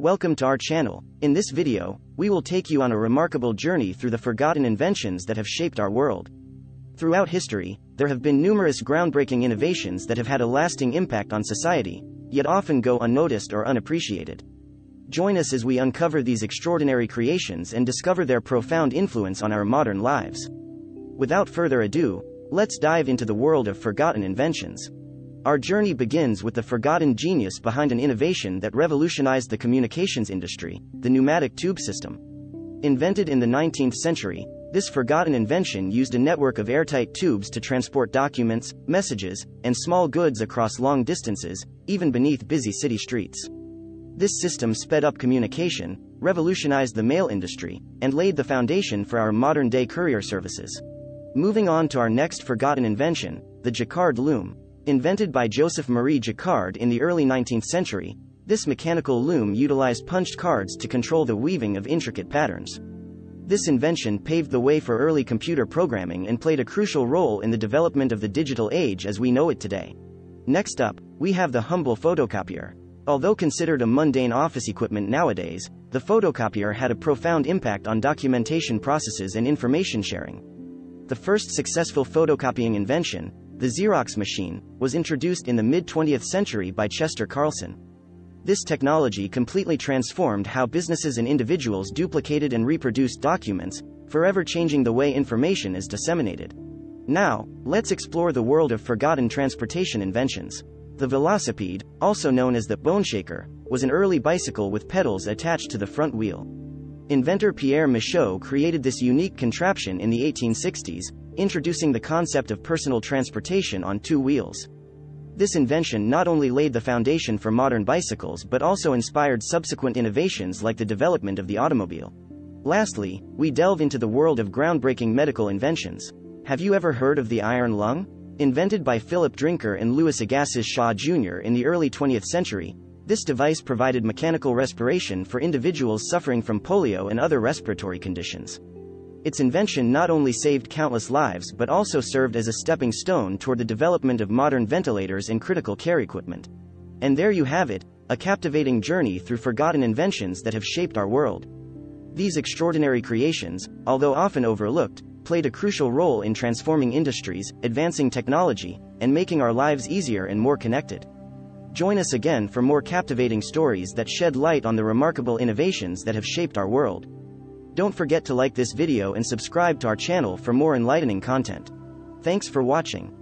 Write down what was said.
Welcome to our channel. In this video, we will take you on a remarkable journey through the forgotten inventions that have shaped our world. Throughout history, there have been numerous groundbreaking innovations that have had a lasting impact on society, yet often go unnoticed or unappreciated. Join us as we uncover these extraordinary creations and discover their profound influence on our modern lives. Without further ado, let's dive into the world of forgotten inventions. Our journey begins with the forgotten genius behind an innovation that revolutionized the communications industry the pneumatic tube system. Invented in the 19th century, this forgotten invention used a network of airtight tubes to transport documents, messages, and small goods across long distances, even beneath busy city streets. This system sped up communication, revolutionized the mail industry, and laid the foundation for our modern day courier services. Moving on to our next forgotten invention, the Jacquard loom. Invented by Joseph Marie Jacquard in the early 19th century, this mechanical loom utilized punched cards to control the weaving of intricate patterns. This invention paved the way for early computer programming and played a crucial role in the development of the digital age as we know it today. Next up, we have the humble photocopier. Although considered a mundane office equipment nowadays, the photocopier had a profound impact on documentation processes and information sharing. The first successful photocopying invention, the Xerox machine, was introduced in the mid 20th century by Chester Carlson. This technology completely transformed how businesses and individuals duplicated and reproduced documents, forever changing the way information is disseminated. Now, let's explore the world of forgotten transportation inventions. The velocipede, also known as the bone shaker, was an early bicycle with pedals attached to the front wheel. Inventor Pierre Michaux created this unique contraption in the 1860s, introducing the concept of personal transportation on two wheels. This invention not only laid the foundation for modern bicycles but also inspired subsequent innovations like the development of the automobile. Lastly, we delve into the world of groundbreaking medical inventions. Have you ever heard of the iron lung? Invented by Philip Drinker and Louis Agassiz Shaw Jr. in the early 20th century, this device provided mechanical respiration for individuals suffering from polio and other respiratory conditions. Its invention not only saved countless lives but also served as a stepping stone toward the development of modern ventilators and critical care equipment. And there you have it, a captivating journey through forgotten inventions that have shaped our world. These extraordinary creations, although often overlooked, played a crucial role in transforming industries, advancing technology, and making our lives easier and more connected. Join us again for more captivating stories that shed light on the remarkable innovations that have shaped our world. Don't forget to like this video and subscribe to our channel for more enlightening content. Thanks for watching.